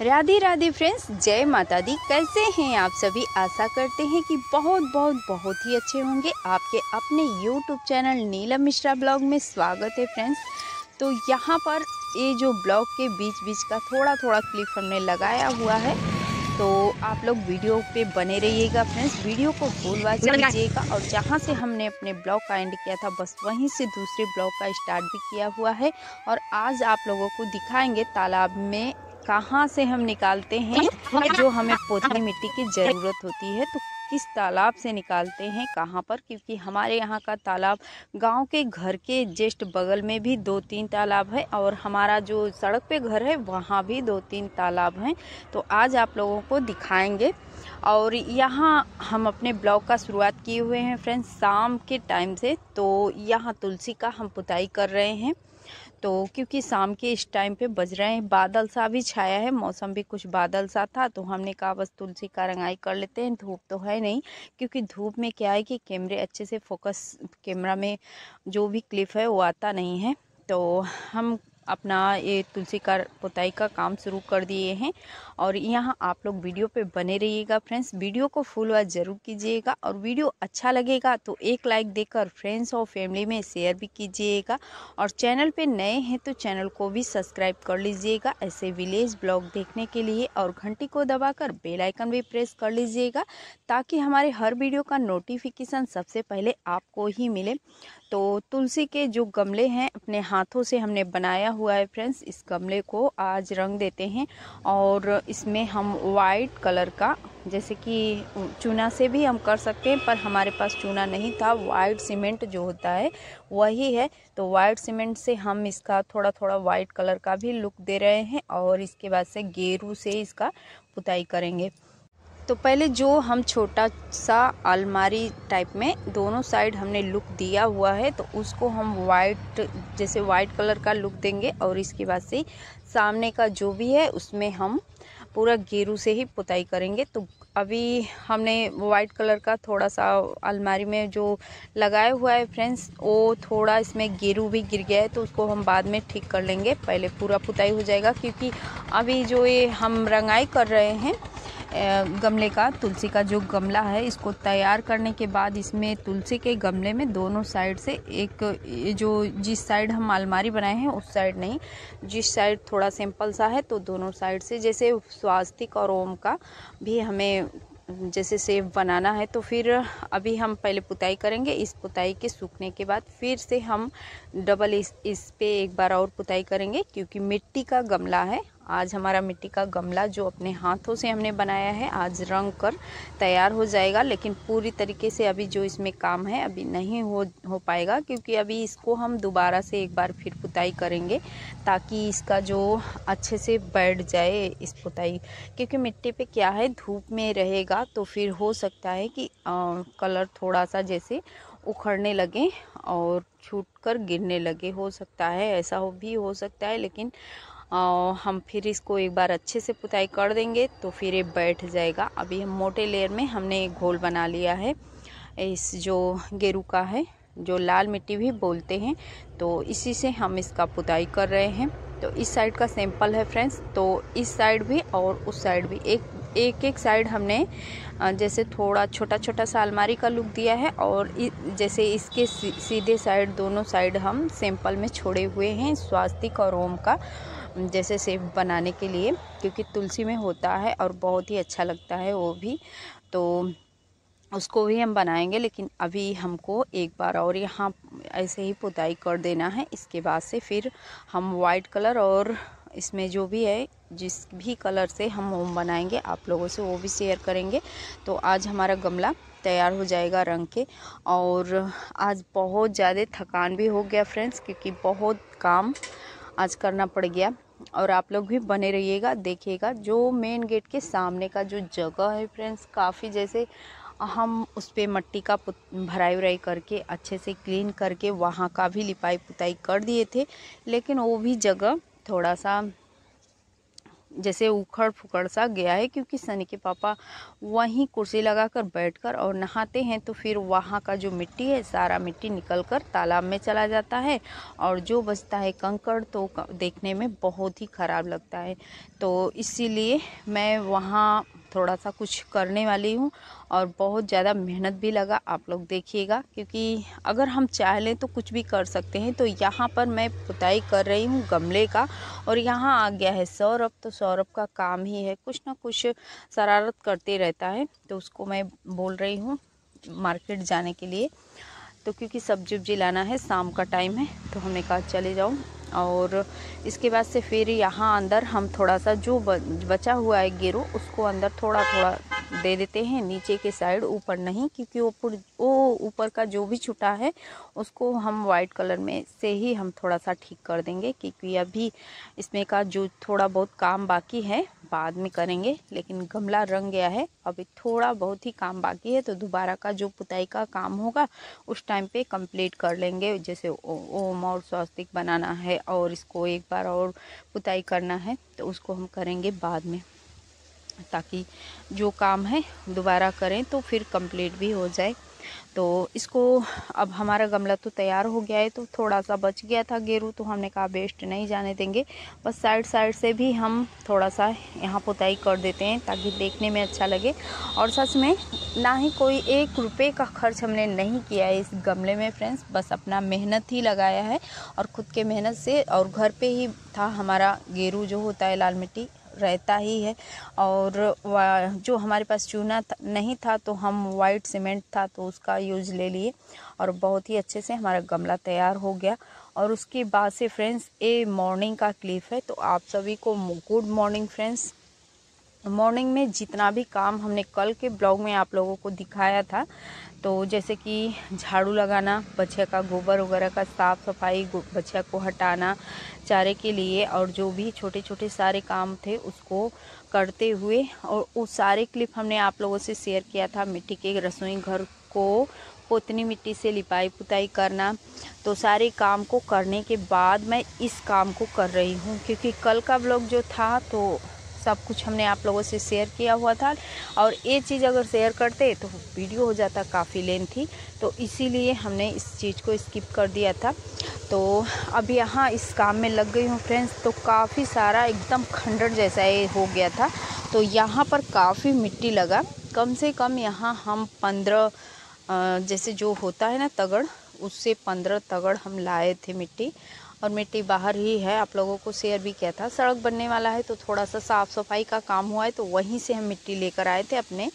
Radhe Radhe friends जय माता दी। कैसे हैं आप सभी? आशा करते हैं कि बहुत बहुत बहुत ही अच्छे होंगे। आपके अपने YouTube channel Neelam Mishra blog में स्वागत है फ्रेंड्स। तो यहाँ पर ये जो ब्लॉग के बीच बीच का थोड़ा थोड़ा क्लिप हमने लगाया हुआ है। तो आप लोग वीडियो पे बने रहिएगा फ्रेंड्स। वीडियो को फुल वॉच कीजिएगा। और जहाँ से हमने अपने ब्लॉग का एंड किया था बस वहीं से दूसरे ब्लॉग का स्टार्ट भी किया हुआ है। और आज आप लोगों को दिखाएँगे तालाब में कहाँ से हम निकालते हैं, जो हमें पोथी मिट्टी की ज़रूरत होती है तो किस तालाब से निकालते हैं, कहाँ पर? क्योंकि हमारे यहाँ का तालाब गाँव के घर के जस्ट बगल में भी दो तीन तालाब है और हमारा जो सड़क पे घर है, वहाँ भी दो तीन तालाब हैं। तो आज आप लोगों को दिखाएँगे। और यहाँ हम अपने ब्लॉग का शुरुआत किए हुए हैं, फ्रेंड्स, शाम के टाइम से। तो यहाँ तुलसी का हम पुताई कर रहे हैं। तो क्योंकि शाम के इस टाइम पे बज रहे हैं, बादल सा भी छाया है, मौसम भी कुछ बादल सा था तो हमने कहा बस तुलसी का रंगाई कर लेते हैं, धूप तो है नहीं, क्योंकि धूप में क्या है कि कैमरे अच्छे से फोकस कैमरा में जो भी क्लिप है वो आता नहीं है तो हम अपना ये तुलसी का पुताई का काम शुरू कर दिए हैं। और यहाँ आप लोग वीडियो पे बने रहिएगा फ्रेंड्स। वीडियो को फुल वॉच ज़रूर कीजिएगा और वीडियो अच्छा लगेगा तो एक लाइक देकर फ्रेंड्स और फैमिली में शेयर भी कीजिएगा। और चैनल पे नए हैं तो चैनल को भी सब्सक्राइब कर लीजिएगा ऐसे विलेज ब्लॉग देखने के लिए। और घंटी को दबाकर बेल आइकन भी प्रेस कर लीजिएगा ताकि हमारे हर वीडियो का नोटिफिकेशन सबसे पहले आपको ही मिले। तो तुलसी के जो गमले हैं, अपने हाथों से हमने बनाया हुआ है फ्रेंड्स इस गमले को आज रंग देते हैं और इसमें हम वाइट कलर का, जैसे कि चूना से भी हम कर सकते हैं, पर हमारे पास चूना नहीं था। वाइट सीमेंट जो होता है, वही है। तो वाइट सीमेंट से हम इसका थोड़ा थोड़ा वाइट कलर का भी लुक दे रहे हैं और इसके बाद से गेरू से इसका पुताई करेंगे। तो पहले जो हम छोटा सा अलमारी टाइप में दोनों साइड हमने लुक दिया हुआ है तो उसको हम वाइट जैसे वाइट कलर का लुक देंगे और इसके बाद से सामने का जो भी है, उसमें हम पूरा गेरू से ही पुताई करेंगे। तो अभी हमने वाइट कलर का थोड़ा सा अलमारी में जो लगाया हुआ है फ्रेंड्स वो थोड़ा इसमें गेरू भी गिर गया है तो उसको हम बाद में ठीक कर लेंगे। पहले पूरा पुताई हो जाएगा, क्योंकि अभी जो ये हम रंगाई कर रहे हैं गमले का, तुलसी का जो गमला है, इसको तैयार करने के बाद इसमें तुलसी के गमले में दोनों साइड से एक जो जिस साइड हम अलमारी बनाए हैं, उस साइड नहीं, जिस साइड थोड़ा सिंपल सा है तो दोनों साइड से जैसे स्वास्तिक और ओम का भी हमें जैसे सेव बनाना है तो फिर अभी हम पहले पुताई करेंगे। इस पुताई के सूखने के बाद फिर से हम डबल इस इस पे एक बार और पुताई करेंगे, क्योंकि मिट्टी का गमला है आज हमारा मिट्टी का गमला जो अपने हाथों से हमने बनाया है आज रंग कर तैयार हो जाएगा लेकिन पूरी तरीके से अभी जो इसमें काम है अभी नहीं हो हो पाएगा क्योंकि अभी इसको हम दोबारा से एक बार फिर पुताई करेंगे ताकि इसका जो अच्छे से बैठ जाए इस पुताई। क्योंकि मिट्टी पे क्या है धूप में रहेगा तो फिर हो सकता है कि आ, कलर थोड़ा सा जैसे उखड़ने लगे और छूट कर गिरने लगे हो सकता है ऐसा हो भी हो सकता है लेकिन हम फिर इसको एक बार अच्छे से पुताई कर देंगे तो फिर ये बैठ जाएगा। अभी हम मोटे लेयर में हमने एक घोल बना लिया है। इस जो गेरू का है, जो लाल मिट्टी भी बोलते हैं तो इसी से हम इसका पुताई कर रहे हैं। तो इस साइड का सैंपल है फ्रेंड्स तो इस साइड भी और उस साइड भी। एक एक एक साइड हमने जैसे थोड़ा छोटा छोटा सा अलमारी का लुक दिया है और जैसे इसके सीधे साइड, दोनों साइड हम सैंपल में छोड़े हुए हैं, स्वास्तिक और ओम का। जैसे सेब बनाने के लिए, क्योंकि तुलसी में होता है और बहुत ही अच्छा लगता है वो भी। तो उसको भी हम बनाएँगे, लेकिन अभी हमको एक बार और यहाँ ऐसे ही पुताई कर देना है। इसके बाद से फिर हम वाइट कलर और इसमें जो भी है, जिस भी कलर से हम मोम बनाएँगे, आप लोगों से वो भी शेयर करेंगे। तो आज हमारा गमला तैयार हो जाएगा रंग के। और आज बहुत ज़्यादा थकान भी हो गया फ्रेंड्स क्योंकि बहुत काम आज करना पड़ गया। और आप लोग भी बने रहिएगा, देखिएगा। जो मेन गेट के सामने का जो जगह है फ्रेंड्स काफ़ी जैसे हम उस पर मट्टी का भराई वराई करके, अच्छे से क्लीन करके वहाँ का भी लिपाई पुताई कर दिए थे। लेकिन वो भी जगह थोड़ा सा जैसे उखड़ फुकड़ सा गया है, क्योंकि सनी के पापा वहीं कुर्सी लगाकर बैठकर और नहाते हैं तो फिर वहाँ का जो मिट्टी है, सारा मिट्टी निकल कर तालाब में चला जाता है और जो बचता है कंकड़ तो देखने में बहुत ही ख़राब लगता है। तो इसीलिए मैं वहाँ थोड़ा सा कुछ करने वाली हूँ और बहुत ज़्यादा मेहनत भी लगा, आप लोग देखिएगा। क्योंकि अगर हम चाह लें तो कुछ भी कर सकते हैं। तो यहाँ पर मैं पुताई कर रही हूँ गमले का और यहाँ आ गया है सौरभ। तो सौरभ का काम ही है कुछ ना कुछ शरारत करते रहता है। तो उसको मैं बोल रही हूँ मार्केट जाने के लिए। तो क्योंकि सब्ज़ी उब्जी लाना है, शाम का टाइम है तो हमने कहा चले जाऊँ। और इसके बाद से फिर यहाँ अंदर हम थोड़ा सा जो बचा हुआ है गेरू, उसको अंदर थोड़ा थोड़ा दे देते हैं। नीचे के साइड ऊपर नहीं, क्योंकि वो वो ऊपर का जो भी छुटा है, उसको हम वाइट कलर में से ही हम थोड़ा सा ठीक कर देंगे, क्योंकि अभी इसमें का जो थोड़ा बहुत काम बाकी है, बाद में करेंगे। लेकिन गमला रंग गया है, अभी थोड़ा बहुत ही काम बाकी है तो दोबारा का जो पुताई का काम होगा, उस टाइम पे कंप्लीट कर लेंगे। जैसे ओम और स्वास्तिक बनाना है और इसको एक बार और पुताई करना है तो उसको हम करेंगे बाद में। ताकि जो काम है दोबारा करें तो फिर कंप्लीट भी हो जाए। तो इसको अब हमारा गमला तो तैयार हो गया है तो थोड़ा सा बच गया था गेरू तो हमने कहा वेस्ट नहीं जाने देंगे। बस साइड साइड से भी हम थोड़ा सा यहाँ पुताई कर देते हैं ताकि देखने में अच्छा लगे। और सच में ना ही कोई एक रुपये का खर्च हमने नहीं किया है इस गमले में फ्रेंड्स बस अपना मेहनत ही लगाया है और ख़ुद के मेहनत से और घर पर ही था हमारा गेरू जो होता है लाल मिट्टी। रहता ही है। और जो हमारे पास चूना नहीं था तो हम वाइट सीमेंट था तो उसका यूज़ ले लिए। और बहुत ही अच्छे से हमारा गमला तैयार हो गया। और उसके बाद से फ्रेंड्स, ये मॉर्निंग का क्लिप है तो आप सभी को गुड मॉर्निंग फ्रेंड्स। मॉर्निंग में जितना भी काम हमने कल के ब्लॉग में आप लोगों को दिखाया था तो जैसे कि झाड़ू लगाना बच्चे का गोबर वगैरह का साफ़ सफ़ाई बच्चे को हटाना, चारे के लिए और जो भी छोटे छोटे सारे काम थे उसको करते हुए और वो सारे क्लिप हमने आप लोगों से शेयर किया था, मिट्टी के रसोई घर को पोतनी मिट्टी से लिपाई पुताई करना। तो सारे काम को करने के बाद मैं इस काम को कर रही हूँ, क्योंकि कल का ब्लॉग जो था तो सब कुछ हमने आप लोगों से शेयर किया हुआ था। और ये चीज़ अगर शेयर करते तो वीडियो हो जाता काफ़ी लेंथी तो इसीलिए हमने इस चीज़ को स्किप कर दिया था। तो अब यहाँ इस काम में लग गई हूँ फ्रेंड्स तो काफ़ी सारा एकदम खंडर जैसा ये हो गया था। तो यहाँ पर काफ़ी मिट्टी लगा। कम से कम यहाँ हम पंद्रह जैसे जो होता है ना तगड़, उससे पंद्रह तगड़ हम लाए थे मिट्टी। और मिट्टी बाहर ही है, आप लोगों को शेयर भी किया था। सड़क बनने वाला है तो थोड़ा सा साफ़ सफ़ाई का काम हुआ है तो वहीं से हम मिट्टी लेकर आए थे अपने,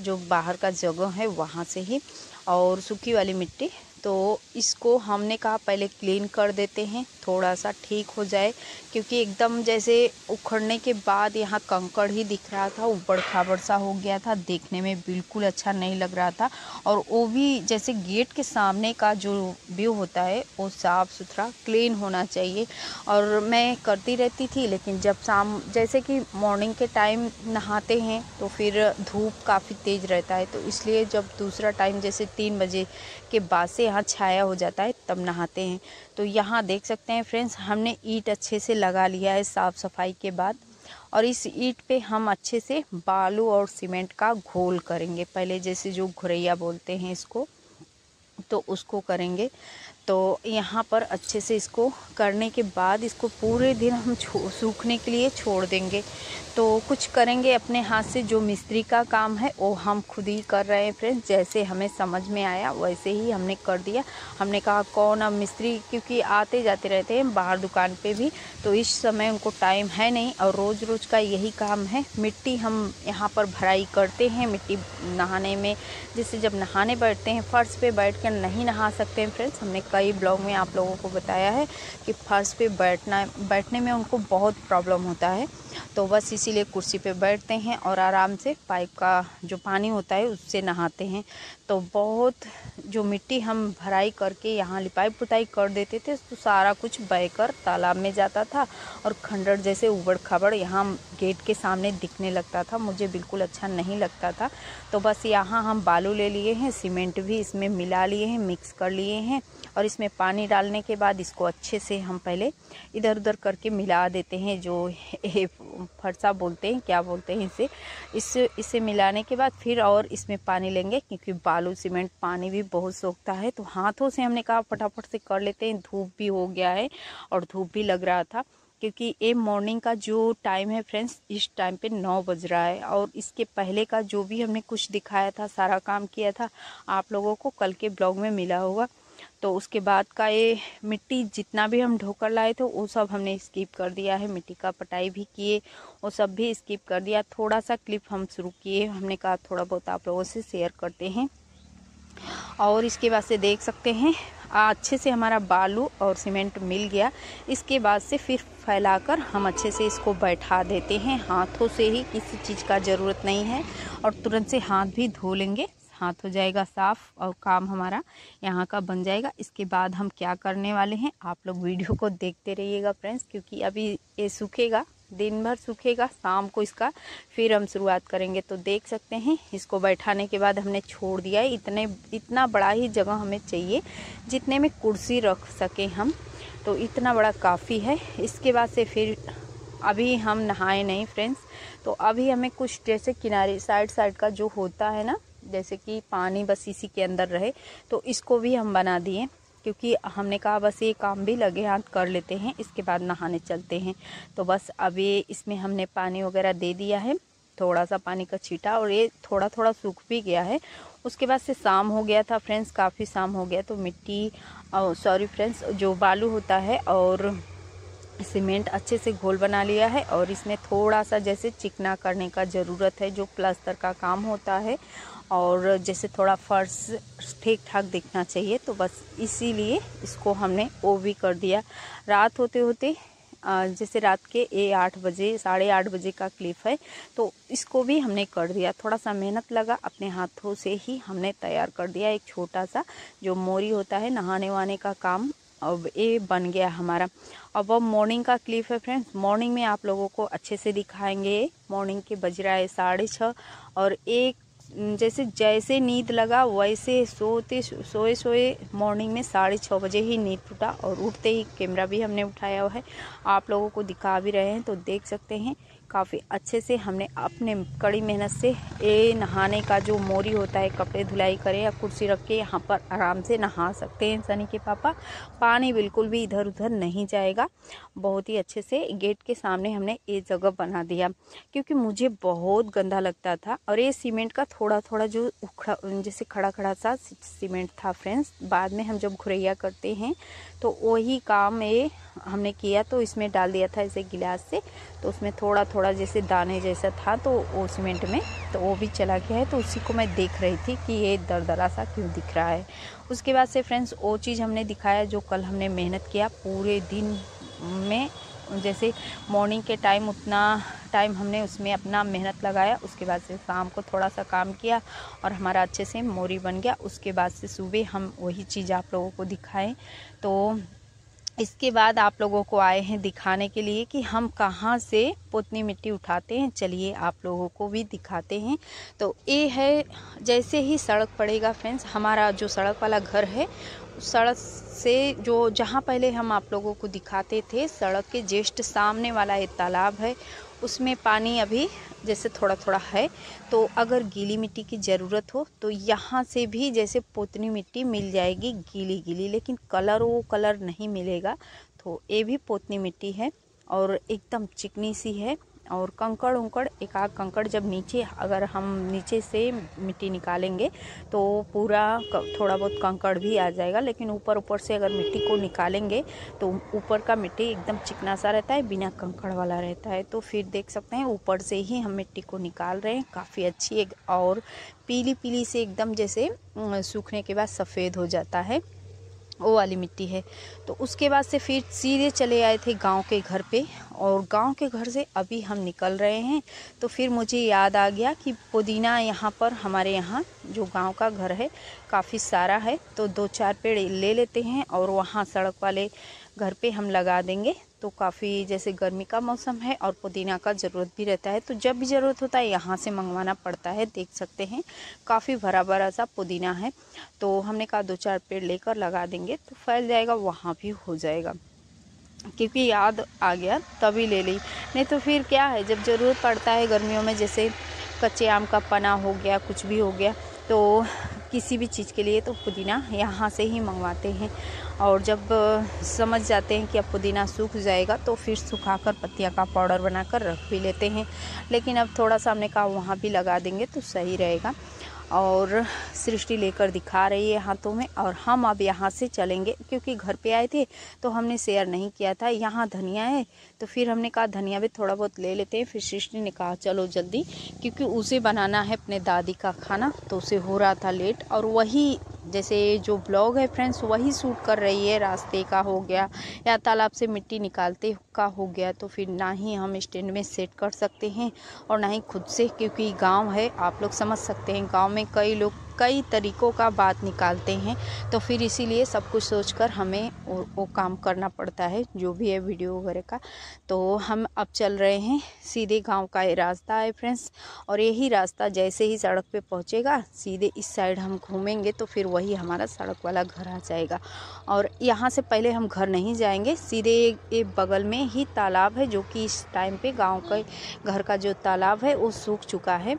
जो बाहर का जगह है वहाँ से ही। और सूखी वाली मिट्टी तो इसको हमने कहा पहले क्लीन कर देते हैं थोड़ा सा ठीक हो जाए, क्योंकि एकदम जैसे उखड़ने के बाद यहाँ कंकड़ ही दिख रहा था, ऊबड़ खाबड़ सा हो गया था, देखने में बिल्कुल अच्छा नहीं लग रहा था। और वो भी जैसे गेट के सामने का जो व्यू होता है, वो साफ़ सुथरा क्लीन होना चाहिए। और मैं करती रहती थी, लेकिन जब शाम, जैसे कि मॉर्निंग के टाइम नहाते हैं तो फिर धूप काफ़ी तेज़ रहता है तो इसलिए जब दूसरा टाइम जैसे तीन बजे के बाद से यहाँ छाया हो जाता है, तब नहाते हैं। तो यहाँ देख सकते हैं फ्रेंड्स, हमने ईट अच्छे से लगा लिया है साफ़ सफ़ाई के बाद और इस ईट पे हम अच्छे से बालू और सीमेंट का घोल करेंगे। पहले जैसे जो घुरैया बोलते हैं इसको तो उसको करेंगे। तो यहाँ पर अच्छे से इसको करने के बाद इसको पूरे दिन हम सूखने के लिए छोड़ देंगे। तो कुछ करेंगे अपने हाथ से, जो मिस्त्री का काम है, वो हम खुद ही कर रहे हैं फ्रेंड्स। जैसे हमें समझ में आया, वैसे ही हमने कर दिया। हमने कहा, कौन अब मिस्त्री? क्योंकि आते जाते रहते हैं, बाहर दुकान पे भी। तो इस समय उनको टाइम है नहीं और रोज़ रोज़ का यही काम है। मिट्टी हम यहाँ पर भराई करते हैं, मिट्टी नहाने में। जैसे जब नहाने बैठते हैं, फ़र्श पर बैठ कर नहीं नहा सकते हैं फ्रेंड्स। हमने कई ब्लॉग में आप लोगों को बताया है कि फर्श पे बैठना, बैठने में उनको बहुत प्रॉब्लम होता है। तो बस इसीलिए कुर्सी पे बैठते हैं और आराम से पाइप का जो पानी होता है उससे नहाते हैं। तो बहुत जो मिट्टी हम भराई करके यहाँ लिपाई पुताई कर देते थे तो सारा कुछ बहकर तालाब में जाता था और खंडर जैसे उबड़ खाबड़ यहाँ गेट के सामने दिखने लगता था। मुझे बिल्कुल अच्छा नहीं लगता था। तो बस यहाँ हम बालू ले लिए हैं, सीमेंट भी इसमें मिला लिए हैं, मिक्स कर लिए हैं और इसमें पानी डालने के बाद इसको अच्छे से हम पहले इधर उधर करके मिला देते हैं, जो फरसा बोलते हैं, क्या बोलते हैं इसे? इस, इसे मिलाने के बाद फिर और इसमें पानी लेंगे, क्योंकि बालू, सीमेंट, पानी भी बहुत सोखता है। तो हाथों से हमने कहा फटाफट से कर लेते हैं, धूप भी हो गया है और धूप भी लग रहा था, क्योंकि ये मॉर्निंग का जो टाइम है फ्रेंड्स इस टाइम पे नौ बज रहा है। और इसके पहले का जो भी हमने कुछ दिखाया था, सारा काम किया था, आप लोगों को कल के ब्लॉग में मिला होगा। तो उसके बाद का ये मिट्टी जितना भी हम ढोकर लाए थे, वो सब हमने स्किप कर दिया है। मिट्टी का पटाई भी किए, वो सब भी स्किप कर दिया। थोड़ा सा क्लिप हम शुरू किए। हमने कहा थोड़ा बहुत आप लोगों से शेयर करते हैं। और इसके बाद से देख सकते हैं, अच्छे से हमारा बालू और सीमेंट मिल गया। इसके बाद से फिर फैलाकर हम अच्छे से इसको बैठा देते हैं। हाथों से ही किसी चीज़ का ज़रूरत नहीं है और तुरंत से हाथ भी धो लेंगे। हाथ हो जाएगा साफ़ और काम हमारा यहाँ का बन जाएगा। इसके बाद हम क्या करने वाले हैं, आप लोग वीडियो को देखते रहिएगा फ्रेंड्स, क्योंकि अभी ये सूखेगा, दिन भर सूखेगा, शाम को इसका फिर हम शुरुआत करेंगे। तो देख सकते हैं, इसको बैठाने के बाद हमने छोड़ दिया है। इतने, इतना बड़ा ही जगह हमें चाहिए जितने में कुर्सी रख सके हम। तो इतना बड़ा काफ़ी है। इसके बाद से फिर अभी हम नहाए नहीं फ्रेंड्स। तो अभी हमें कुछ जैसे किनारे, साइड साइड का जो होता है ना जैसे कि पानी बस इसी के अंदर रहे तो इसको भी हम बना दिए, क्योंकि हमने कहा बस ये काम भी लगे हाथ कर लेते हैं, इसके बाद नहाने चलते हैं। तो बस अभी इसमें हमने पानी वगैरह दे दिया है थोड़ा सा पानी का छीटा और ये थोड़ा थोड़ा सूख भी गया है। उसके बाद से शाम हो गया था फ्रेंड्स, काफ़ी शाम हो गया तो मिट्टी सॉरी फ्रेंड्स, जो बालू होता है और सीमेंट अच्छे से घोल बना लिया है और इसमें थोड़ा सा जैसे चिकना करने का ज़रूरत है, जो प्लास्टर का काम होता है, और जैसे थोड़ा फर्श ठीक ठाक दिखना चाहिए तो बस इसीलिए इसको हमने वो भी कर दिया। रात होते होते जैसे रात के ए आठ बजे, साढ़े आठ बजे का क्लिप है तो इसको भी हमने कर दिया। थोड़ा सा मेहनत लगा, अपने हाथों से ही हमने तैयार कर दिया। एक छोटा सा जो मोरी होता है नहाने वहाने का काम अब ये बन गया हमारा। अब अब मॉर्निंग का क्लिप है फ्रेंड्स मॉर्निंग में आप लोगों को अच्छे से दिखाएँगे। मॉर्निंग के बज रहा है साढ़े छः और एक जैसे जैसे नींद लगा, वैसे सोते, सोए सोए मॉर्निंग में साढ़े छः बजे ही नींद टूटा और उठते ही कैमरा भी हमने उठाया हुआ है। आप लोगों को दिखा भी रहे हैं तो देख सकते हैं। काफ़ी अच्छे से हमने अपने कड़ी मेहनत से ये नहाने का जो मोरी होता है, कपड़े धुलाई करें या कुर्सी रख के यहाँ पर आराम से नहा सकते हैं सनी के पापा। पानी बिल्कुल भी इधर उधर नहीं जाएगा। बहुत ही अच्छे से गेट के सामने हमने ये जगह बना दिया। क्योंकि मुझे बहुत गंदा लगता था और ये सीमेंट का थोड़ा थोड़ा जो उखड़ा, जैसे खड़ा खड़ा सा सीमेंट था फ्रेंड्स, बाद में हम जब घुरैया करते हैं तो वही काम ये हमने किया तो इसमें डाल दिया था इसे गिलास से तो उसमें थोड़ा थोड़ा जैसे दाने जैसा था तो वो सीमेंट में तो वो भी चला गया है। तो उसी को मैं देख रही थी कि ये दरदरा सा क्यों दिख रहा है। उसके बाद से फ्रेंड्स, वो चीज़ हमने दिखाया जो कल हमने मेहनत किया पूरे दिन में। जैसे मॉर्निंग के टाइम उतना टाइम हमने उसमें अपना मेहनत लगाया, उसके बाद से शाम को थोड़ा सा काम किया और हमारा अच्छे से मोरी बन गया। उसके बाद से सुबह हम वही चीज़ आप लोगों को दिखाएँ। तो इसके बाद आप लोगों को आए हैं दिखाने के लिए कि हम कहाँ से पोतनी मिट्टी उठाते हैं। चलिए आप लोगों को भी दिखाते हैं। तो ये है, जैसे ही सड़क पड़ेगा फ्रेंड्स हमारा जो सड़क वाला घर है, सड़क से जो जहाँ पहले हम आप लोगों को दिखाते थे, सड़क के जस्ट सामने वाला एक तालाब है उसमें पानी अभी जैसे थोड़ा थोड़ा है तो अगर गीली मिट्टी की ज़रूरत हो तो यहाँ से भी जैसे पोतनी मिट्टी मिल जाएगी गीली गीली लेकिन कलर वो कलर नहीं मिलेगा तो ये भी पोतनी मिट्टी है और एकदम चिकनी सी है। और कंकड़ उंकड़, एक आग कंकड़ जब नीचे, अगर हम नीचे से मिट्टी निकालेंगे तो पूरा थोड़ा बहुत कंकड़ भी आ जाएगा। लेकिन ऊपर ऊपर से अगर मिट्टी को निकालेंगे तो ऊपर का मिट्टी एकदम चिकना सा रहता है, बिना कंकड़ वाला रहता है। तो फिर देख सकते हैं, ऊपर से ही हम मिट्टी को निकाल रहे हैं। काफ़ी अच्छी एक और पीली पीली से एकदम जैसे सूखने के बाद सफ़ेद हो जाता है। वो वाली मिट्टी है। तो उसके बाद से फिर सीधे चले आए थे गाँव के घर पे और गाँव के घर से अभी हम निकल रहे हैं। तो फिर मुझे याद आ गया कि पुदीना यहाँ पर हमारे यहाँ जो गाँव का घर है, काफ़ी सारा है। तो दो चार पेड़ ले लेते हैं और वहाँ सड़क वाले घर पे हम लगा देंगे। तो काफ़ी जैसे गर्मी का मौसम है और पुदीना का ज़रूरत भी रहता है। तो जब भी ज़रूरत होता है, यहाँ से मंगवाना पड़ता है, देख सकते हैं। काफ़ी भरा भरा सा पुदीना है। तो हमने कहा दो चार पेड़ लेकर लगा देंगे तो फैल जाएगा, वहाँ भी हो जाएगा। क्योंकि याद आ गया, तभी ले ली। नहीं तो फिर क्या है, जब ज़रूरत पड़ता है गर्मियों में, जैसे कच्चे आम का पना हो गया, कुछ भी हो गया तो किसी भी चीज़ के लिए तो पुदीना यहाँ से ही मंगवाते हैं। और जब समझ जाते हैं कि अब पुदीना सूख जाएगा तो फिर सुखाकर पत्तियाँ का पाउडर बनाकर रख भी लेते हैं। लेकिन अब थोड़ा सा हमने कहा, वहाँ भी लगा देंगे तो सही रहेगा। और सृष्टि लेकर दिखा रही है हाथों में और हम अब यहाँ से चलेंगे। क्योंकि घर पे आए थे तो हमने शेयर नहीं किया था। यहाँ धनिया है तो फिर हमने कहा, धनिया भी थोड़ा बहुत ले लेते हैं। फिर सृष्टि ने कहा, चलो जल्दी। क्योंकि उसे बनाना है अपने दादी का खाना तो उसे हो रहा था लेट। और वही जैसे जो ब्लॉग है फ्रेंड्स, वही सूट कर रही है। रास्ते का हो गया या तालाब से मिट्टी निकालते का हो गया तो फिर ना ही हम स्टैंड में सेट कर सकते हैं और ना ही खुद से, क्योंकि गाँव है, आप लोग समझ सकते हैं। गाँव में कई लोग कई तरीक़ों का बात निकालते हैं तो फिर इसीलिए सब कुछ सोचकर हमें वो, वो काम करना पड़ता है जो भी है वीडियो वगैरह का। तो हम अब चल रहे हैं सीधे गाँव का ये रास्ता है फ्रेंड्स और यही रास्ता जैसे ही सड़क पे पहुंचेगा सीधे इस साइड हम घूमेंगे तो फिर वही हमारा सड़क वाला घर आ जाएगा। और यहाँ से पहले हम घर नहीं जाएँगे सीधे एक बगल में ही तालाब है जो कि इस टाइम पर गाँव के घर का जो तालाब है वो सूख चुका है।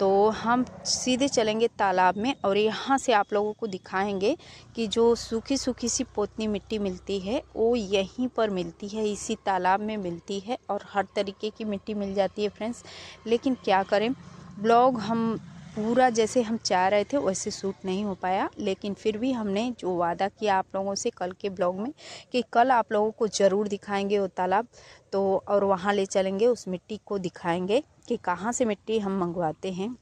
तो हम सीधे चलेंगे तालाब में और यहाँ से आप लोगों को दिखाएँगे कि जो सूखी सूखी सी पोतनी मिट्टी मिलती है, वो यहीं पर मिलती है, इसी तालाब में मिलती है और हर तरीके की मिट्टी मिल जाती है फ्रेंड्स। लेकिन क्या करें, ब्लॉग हम पूरा जैसे हम चाह रहे थे वैसे सूट नहीं हो पाया, लेकिन फिर भी हमने जो वादा किया आप लोगों से कल के ब्लॉग में कि कल आप लोगों को ज़रूर दिखाएँगे वो तालाब तो और वहाँ ले चलेंगे, उस मिट्टी को दिखाएँगे। कि कहाँ से मिट्टी हम मंगवाते हैं।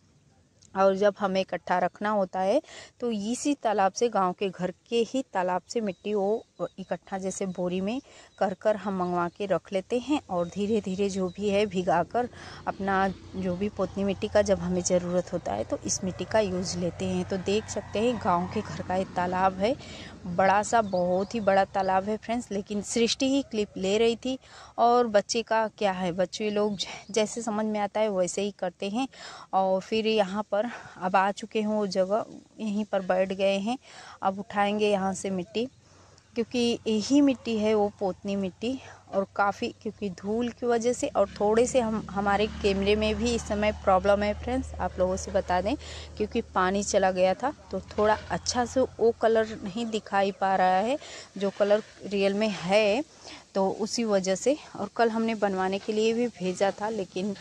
और जब हमें इकट्ठा रखना होता है तो इसी तालाब से, गाँव के घर के ही तालाब से मिट्टी वो इकट्ठा जैसे बोरी में कर कर हम मंगवा के रख लेते हैं और धीरे धीरे जो भी है भिगा कर अपना जो भी पोतनी मिट्टी का जब हमें ज़रूरत होता है तो इस मिट्टी का यूज़ लेते हैं। तो देख सकते हैं, गाँव के घर का एक तालाब है बड़ा सा बहुत ही बड़ा तालाब है फ्रेंड्स, लेकिन सृष्टि ही क्लिप ले रही थी। और बच्चे का क्या है, बच्चे लोग जैसे समझ में आता है, वैसे ही करते हैं। और फिर यहाँ पर अब आ चुके हैं वो जगह, यहीं पर बैठ गए हैं। अब उठाएँगे यहाँ से मिट्टी, क्योंकि यही मिट्टी है वो पोतनी मिट्टी। और काफ़ी, क्योंकि धूल की वजह से और थोड़े से हम, हमारे कैमरे में भी इस समय प्रॉब्लम है फ्रेंड्स आप लोगों से बता दें। क्योंकि पानी चला गया था तो थोड़ा अच्छा से वो कलर नहीं दिखाई पा रहा है, जो कलर रियल में है। तो उसी वजह से, और कल हमने बनवाने के लिए भी भेजा था, लेकिन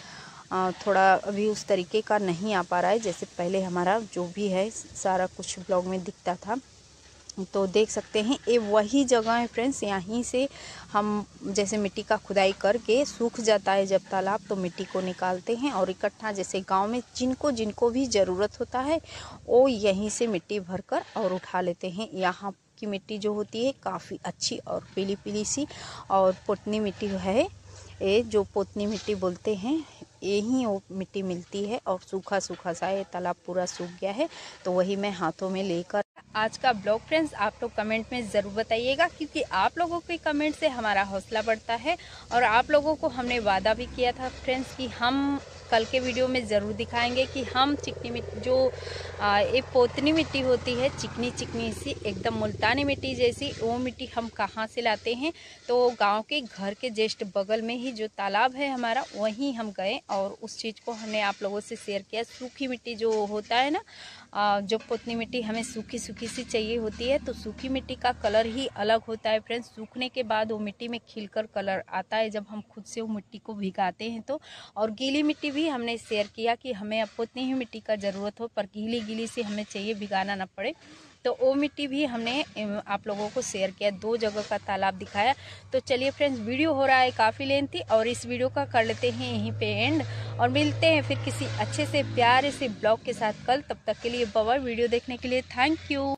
थोड़ा अभी उस तरीके का नहीं आ पा रहा है। जैसे पहले हमारा जो भी है, सारा कुछ ब्लॉग में दिखता था। तो देख सकते हैं, ये वही जगह है फ्रेंड्स। यहीं से हम जैसे मिट्टी का खुदाई करके सूख जाता है जब तालाब तो मिट्टी को निकालते हैं और इकट्ठा जैसे गाँव में जिनको जिनको भी ज़रूरत होता है, वो यहीं से मिट्टी भरकर और उठा लेते हैं। यहाँ की मिट्टी जो होती है, काफ़ी अच्छी और पीली पीली सी और पुटनी मिट्टी है। ये जो पोतनी मिट्टी बोलते हैं यही वो मिट्टी मिलती है और सूखा सूखा सा ये तालाब पूरा सूख गया है। तो वही मैं हाथों में लेकर आज का ब्लॉग फ्रेंड्स, आप लोग कमेंट में ज़रूर बताइएगा क्योंकि आप लोगों के कमेंट से हमारा हौसला बढ़ता है और आप लोगों को हमने वादा भी किया था फ्रेंड्स कि हम कल के वीडियो में ज़रूर दिखाएँगे कि हम चिकनी मिट्टी जो एक पोतनी मिट्टी होती है, चिकनी चिकनी सी, एकदम मुल्तानी मिट्टी जैसी, वो मिट्टी हम कहाँ से लाते हैं? तो गाँव के घर के जस्ट बगल में ही जो तालाब है हमारा, वहीं हम गए और उस चीज़ को हमने आप लोगों से शेयर किया। सूखी मिट्टी जो होता है ना जो पोतनी मिट्टी हमें सूखी सूखी सी चाहिए होती है तो सूखी मिट्टी का कलर ही अलग होता है फ्रेंड्स। सूखने के बाद वो मिट्टी में खिलकर कलर आता है जब हम खुद से वो मिट्टी को भिगाते हैं तो। और गीली मिट्टी भी हमने शेयर किया कि हमें अब उतनी ही मिट्टी का ज़रूरत हो, पर गीली गीली से हमें चाहिए भिगाना ना पड़े। तो वो मिट्टी भी हमने आप लोगों को शेयर किया, दो जगह का तालाब दिखाया। तो चलिए फ्रेंड्स वीडियो हो रहा है काफ़ी लेंथी और इस वीडियो का कर लेते हैं यहीं पे एंड और मिलते हैं फिर किसी अच्छे से प्यारे से ब्लॉग के साथ कल। तब तक के लिए बवर वीडियो देखने के लिए थैंक यू